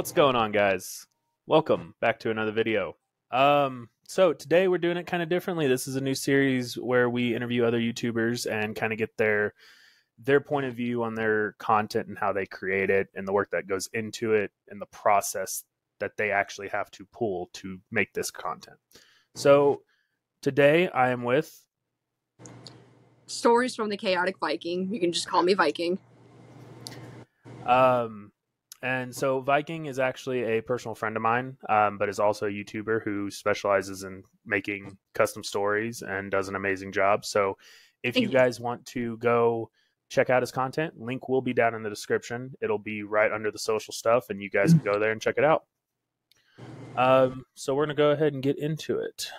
What's going on, guys? Welcome back to another video. Um, so today we're doing it kind of differently. This is a new series where we interview other YouTubers and kind of get their their point of view on their content and how they create it and the work that goes into it and the process that they actually have to pull to make this content. So today I am with Stories from the Chaotic Viking. You can just call me Viking. um and so Viking is actually a personal friend of mine, um, but is also a YouTuber who specializes in making custom stories and does an amazing job. So if you you. guys want to go check out his content, link will be down in the description. It'll be right under the social stuff, and you guys can go there and check it out. Um, so we're gonna go ahead and get into it.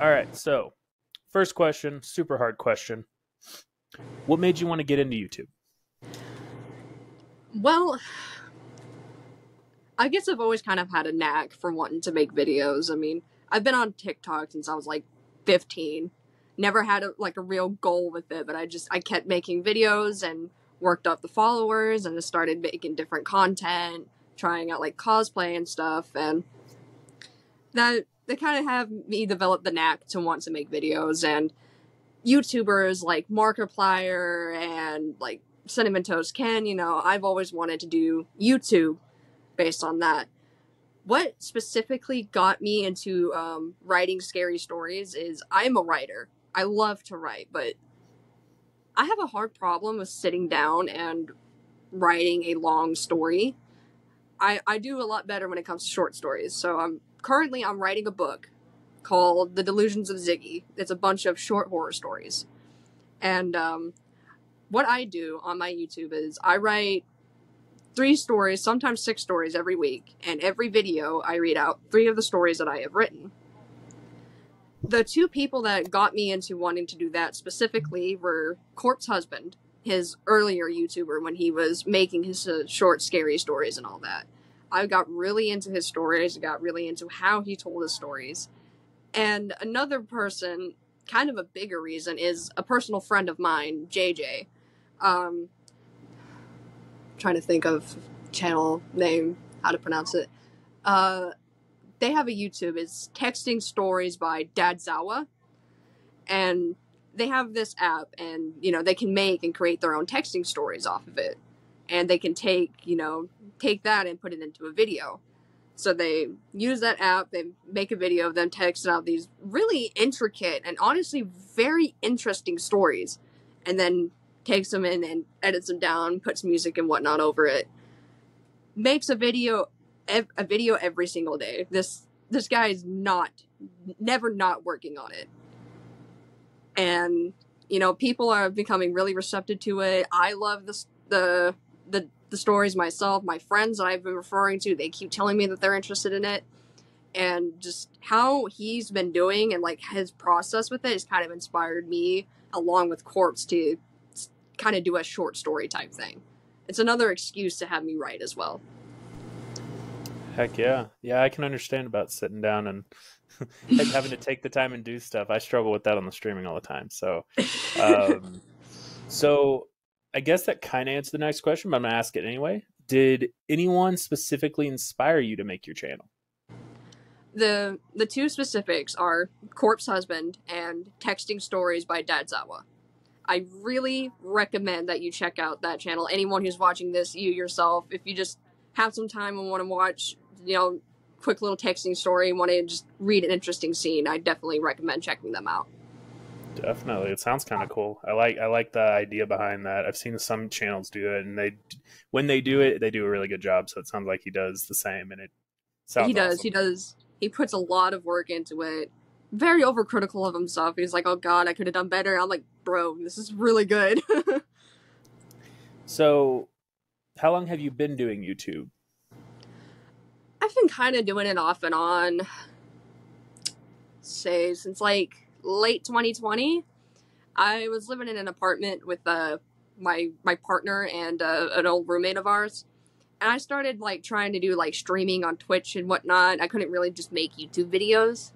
All right. So first question, super hard question. What made you want to get into YouTube? Well, I guess I've always kind of had a knack for wanting to make videos. I mean, I've been on TikTok since I was like 15. Never had a, like a real goal with it, but I just I kept making videos and worked up the followers and just started making different content, trying out like cosplay and stuff and that they kind of have me develop the knack to want to make videos and YouTubers like Markiplier and like Cinnamon Toast Ken, you know, I've always wanted to do YouTube based on that. What specifically got me into um, writing scary stories is I'm a writer. I love to write, but I have a hard problem with sitting down and writing a long story. I, I do a lot better when it comes to short stories. So I'm currently I'm writing a book called The Delusions of Ziggy. It's a bunch of short horror stories. And um, what I do on my YouTube is I write three stories, sometimes six stories every week, and every video I read out three of the stories that I have written. The two people that got me into wanting to do that specifically were Corpse Husband, his earlier YouTuber when he was making his uh, short, scary stories and all that. I got really into his stories, got really into how he told his stories. And another person, kind of a bigger reason, is a personal friend of mine, JJ um trying to think of channel name how to pronounce it. Uh they have a youtube. It's texting stories by dad zawa and they have this app and you know they can make and create their own texting stories off of it. And they can take you know take that and put it into a video. So they use that app they make a video of them texting out these really intricate and honestly very interesting stories. And then takes them in and edits them down, puts music and whatnot over it. Makes a video, a video every single day. This this guy is not, never not working on it. And you know, people are becoming really receptive to it. I love the the the stories myself. My friends that I've been referring to, they keep telling me that they're interested in it. And just how he's been doing and like his process with it has kind of inspired me along with Corpse to kind of do a short story type thing. It's another excuse to have me write as well. Heck yeah. Yeah, I can understand about sitting down and like having to take the time and do stuff. I struggle with that on the streaming all the time. So, um, so I guess that kind of answers the next question, but I'm going to ask it anyway. Did anyone specifically inspire you to make your channel? The the two specifics are Corpse Husband and Texting Stories by Dad Zawa. I really recommend that you check out that channel. Anyone who's watching this, you yourself, if you just have some time and want to watch, you know, quick little texting story, want to just read an interesting scene, I definitely recommend checking them out. Definitely, it sounds kind of cool. I like I like the idea behind that. I've seen some channels do it, and they when they do it, they do a really good job. So it sounds like he does the same, and it sounds he does. awesome. He does. He puts a lot of work into it. Very overcritical of himself. He's like, "Oh God, I could have done better." I'm like, "Bro, this is really good." So, how long have you been doing YouTube? I've been kind of doing it off and on, say since like late 2020. I was living in an apartment with uh, my my partner and uh, an old roommate of ours, and I started like trying to do like streaming on Twitch and whatnot. I couldn't really just make YouTube videos,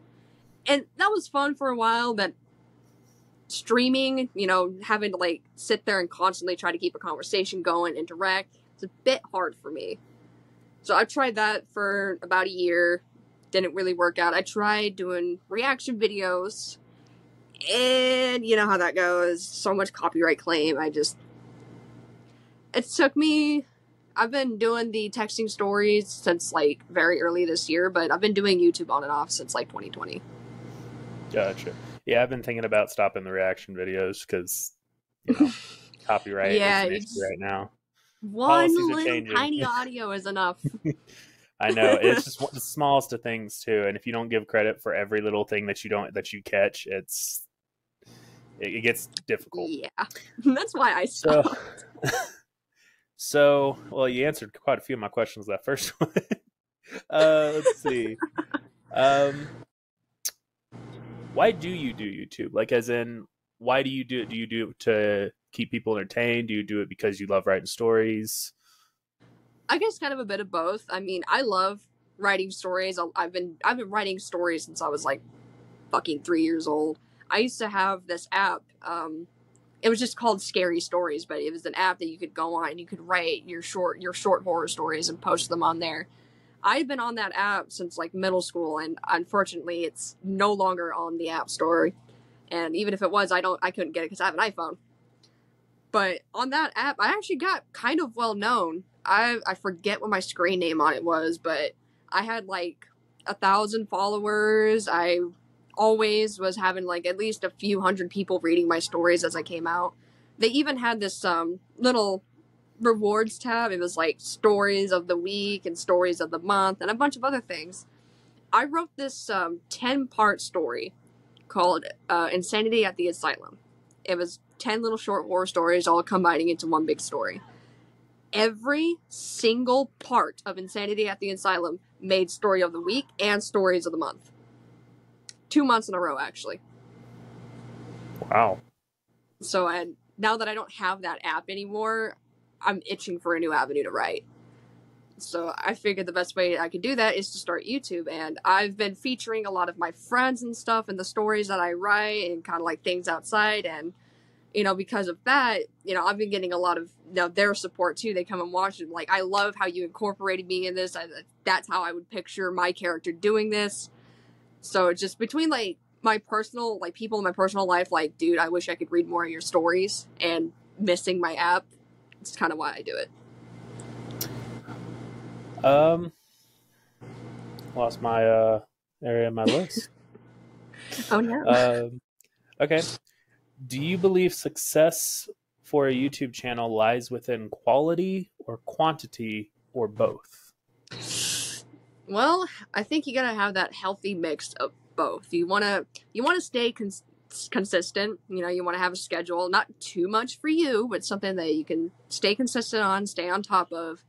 and that was fun for a while. But streaming, you know, having to like sit there and constantly try to keep a conversation going, interact, It's a bit hard for me. So I tried that for about a year. Didn't really work out. I tried doing reaction videos. And you know how that goes. So much copyright claim. I just. It took me. I've been doing the texting stories since like very early this year, but I've been doing YouTube on and off since like 2020. Gotcha. Yeah, I've been thinking about stopping the reaction videos because you know, copyright Yeah, is right now. One little tiny audio is enough. I know it's just one- the smallest of things too, and if you don't give credit for every little thing that you don't that you catch, it's it, it gets difficult. yeah. That's why I So, stopped. so well, you answered quite a few of my questions that first one. uh, let's see. Um, why do you do YouTube? Like, as in, why do you do it? Do you do it to keep people entertained? Do you do it because you love writing stories? I guess kind of a bit of both. I mean, I love writing stories. I've been I've been writing stories since I was like fucking three years old. I used to have this app. Um, it was just called Scary Stories, but it was an app that you could go on and you could write your short your short horror stories and post them on there. I've been on that app since like middle school, and unfortunately, it's no longer on the App Store. And even if it was, I don't I couldn't get it because I have an iPhone. But on that app, I actually got kind of well known. I I forget what my screen name on it was, but I had like a thousand followers. I always was having like at least a few hundred people reading my stories as I came out. They even had this um little rewards tab. It was like stories of the week and stories of the month and a bunch of other things. I wrote this um 10 part story called uh, Insanity at the Asylum. It was 10 little short horror stories all combining into one big story every single part of Insanity at the Asylum made Story of the Week and Stories of the Month. Two months in a row, actually. Wow. So, and now that I don't have that app anymore, I'm itching for a new avenue to write. So I figured the best way I could do that is to start YouTube, and I've been featuring a lot of my friends and stuff and the stories that I write and kind of like things outside, and you know because of that, you know I've been getting a lot of you know, their support too. They come and watch it. Like I love how you incorporated me in this. I, that's how I would picture my character doing this. So just between like my personal like people in my personal life, like dude, I wish I could read more of your stories, and missing my app. It's kind of why I do it. Um, lost my uh area of my list. Oh no. um, okay. Do you believe success for a YouTube channel lies within quality or quantity or both? Well, I think you gotta have that healthy mix of both. You wanna you wanna stay cons- consistent. You know, you want to have a schedule, not too much for you, but something that you can stay consistent on, stay on top of.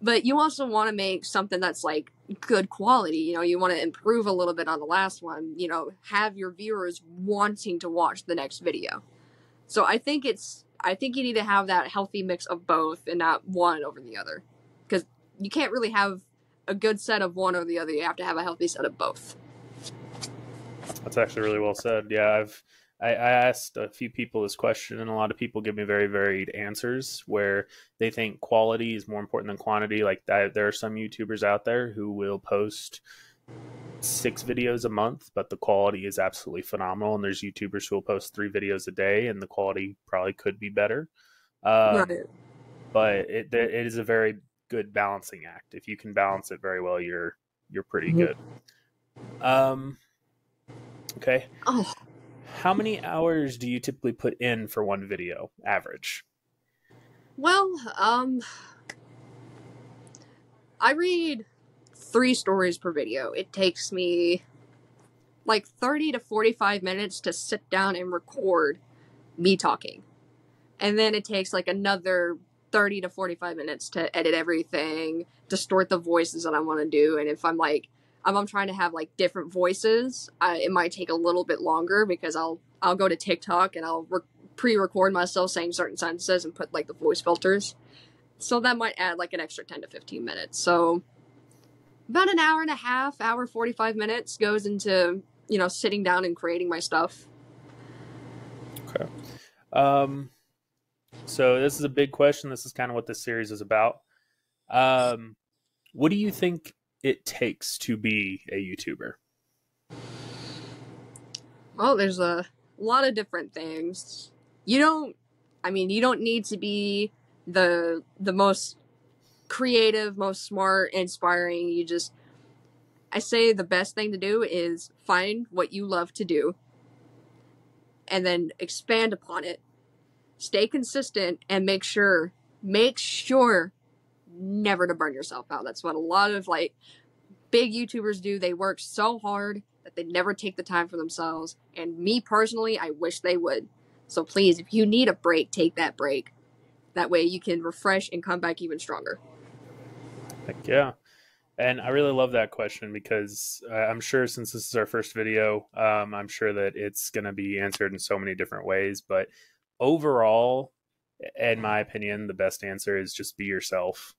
But you also want to make something that's like good quality. You know, you want to improve a little bit on the last one. You know, have your viewers wanting to watch the next video. So I think it's I think you need to have that healthy mix of both and not one over the other. Because you can't really have a good set of one or the other. You have to have a healthy set of both. That's actually really well said. Yeah, I've I, I asked a few people this question, and a lot of people give me very varied answers. Where they think quality is more important than quantity. Like that, there are some YouTubers out there who will post six videos a month, but the quality is absolutely phenomenal. And there's YouTubers who will post three videos a day, and the quality probably could be better. Um, right. But it it is a very good balancing act. If you can balance it very well, you're you're pretty Mhm. good. Um. Okay. Oh, How many hours do you typically put in for one video, average? well, um, I read three stories per video. It takes me like 30 to 45 minutes to sit down and record me talking. And then it takes like another 30 to 45 minutes to edit everything, distort the voices that I want to do. And if I'm like, I'm trying to have like different voices, it might take a little bit longer because I'll I'll go to TikTok and I'll re- pre-record myself saying certain sentences and put like the voice filters. So that might add like an extra 10 to 15 minutes. So about an hour and a half, hour 45 minutes goes into, you know, sitting down and creating my stuff. Okay. Um, So this is a big question. This is kind of what this series is about. Um, what do you think it takes to be a YouTuber? Well, there's a lot of different things. You don't I mean, you don't need to be the the most creative, most smart, inspiring. You just I say the best thing to do is find what you love to do and then expand upon it. Stay consistent and make sure make sure never to burn yourself out. That's what a lot of like big YouTubers do. They work so hard that they never take the time for themselves. And me personally, I wish they would. So please, if you need a break, take that break. That way you can refresh and come back even stronger. Heck yeah. And I really love that question because I'm sure since this is our first video, um, I'm sure that it's going to be answered in so many different ways. But overall, in my opinion, the best answer is just be yourself.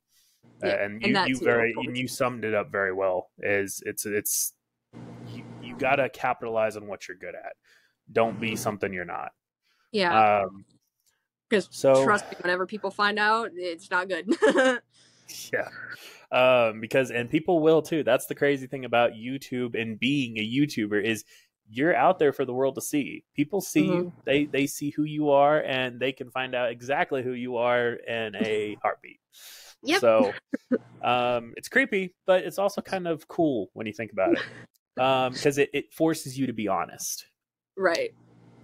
Yeah, and you, and you very and you summed it up very well. Is it's it's you, you got to capitalize on what you're good at. Don't be something you're not. Yeah. Because um, so, trust me, whenever people find out, it's not good. yeah. Um, because and people will too. That's the crazy thing about YouTube and being a YouTuber is you're out there for the world to see. People see mm-hmm. you, they they see who you are, and they can find out exactly who you are in a heartbeat. Yep. So um, it's creepy, but it's also kind of cool when you think about it. Because um, it, it forces you to be honest. Right.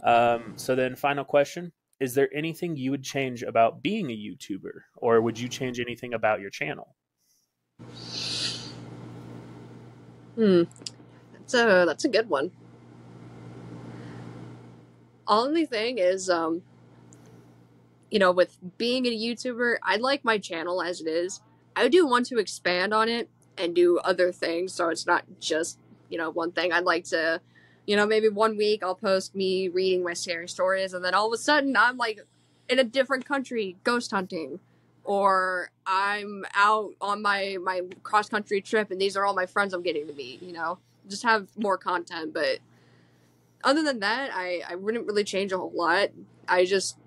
Um, so then final question. Is there anything you would change about being a YouTuber? Or would you change anything about your channel? Hmm. That's a that's a good one. Only thing is, um, you know, with being a YouTuber, I like my channel as it is. I do want to expand on it and do other things, so it's not just, you know, one thing. I'd like to, you know, maybe one week I'll post me reading my scary stories, and then all of a sudden I'm like in a different country ghost hunting. Or I'm out on my, my cross country trip and these are all my friends I'm getting to meet, you know? Just have more content, but other than that, I, I wouldn't really change a whole lot. I just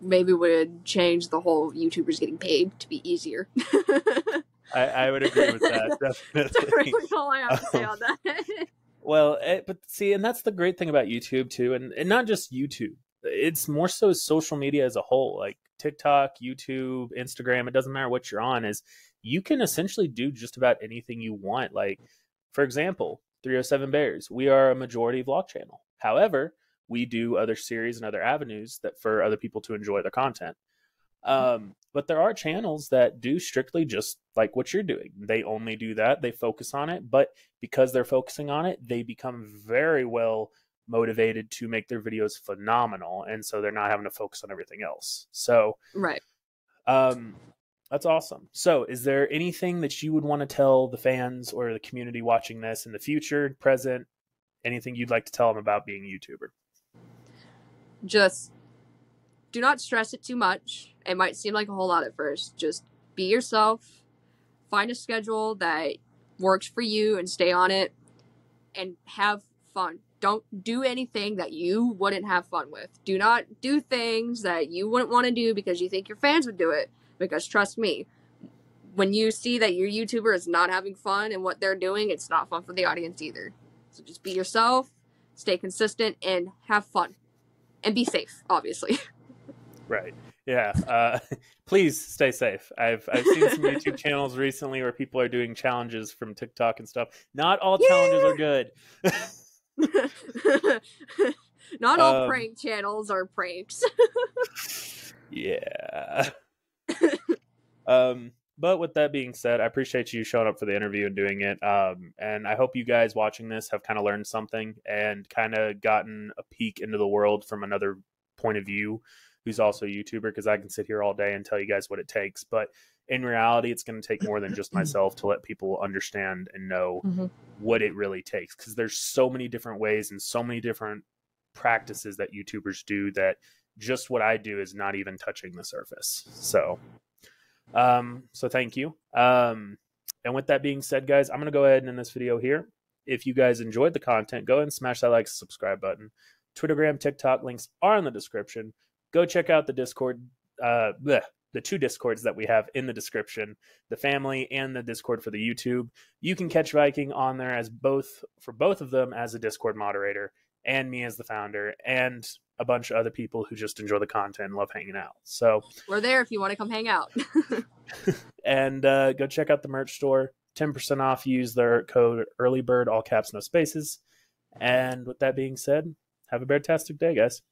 maybe would change the whole YouTubers getting paid to be easier. I, I, would agree with that. Definitely. That's all I have to say on that. well, it, eh, but see, and that's the great thing about YouTube too, and, and not just YouTube. It's more so social media as a whole, like TikTok, YouTube, Instagram. It doesn't matter what you're on. Is you can essentially do just about anything you want. Like, for example, 307 Bears. We are a majority vlog channel. However, we do other series and other avenues that for other people to enjoy the content. Um, but there are channels that do strictly just like what you're doing. They only do that. They focus on it, but because they're focusing on it, they become very well motivated to make their videos phenomenal, and so they're not having to focus on everything else. So, right. Um, that's awesome. So, is there anything that you would want to tell the fans or the community watching this in the future, present, anything you'd like to tell them about being a YouTuber? Just do not stress it too much. It might seem like a whole lot at first. Just be yourself, find a schedule that works for you and stay on it and have fun. Don't do anything that you wouldn't have fun with. Do not do things that you wouldn't want to do because you think your fans would do it. Because trust me, when you see that your YouTuber is not having fun and what they're doing, it's not fun for the audience either. So just be yourself, stay consistent, and have fun and be safe, obviously. Right. Yeah. Uh, please stay safe. I've I've seen some YouTube channels recently where people are doing challenges from TikTok and stuff. Not all yeah! challenges are good. Not all um, prank channels are pranks. yeah. um but with that being said, I appreciate you showing up for the interview and doing it. Um, and I hope you guys watching this have kind of learned something and kind of gotten a peek into the world from another point of view who's also a YouTuber because I can sit here all day and tell you guys what it takes. But in reality, it's going to take more than just myself to let people understand and know mm-hmm. what it really takes because there's so many different ways and so many different practices that YouTubers do that just what I do is not even touching the surface. So um, so thank you. Um, and with that being said, guys, I'm going to go ahead and end this video here. If you guys enjoyed the content, go ahead and smash that like, subscribe button. Twittergram, TikTok links are in the description. go check out the Discord. Uh, bleh, the two discords that we have in the description the family and the discord for the youtube you can catch viking on there as both for both of them as a discord moderator and me as the founder and a bunch of other people who just enjoy the content and love hanging out. So we're there if you want to come hang out. And uh, go check out the merch store. 10% off. Use their code earlybird all caps no spaces. And with that being said have a fantastic day guys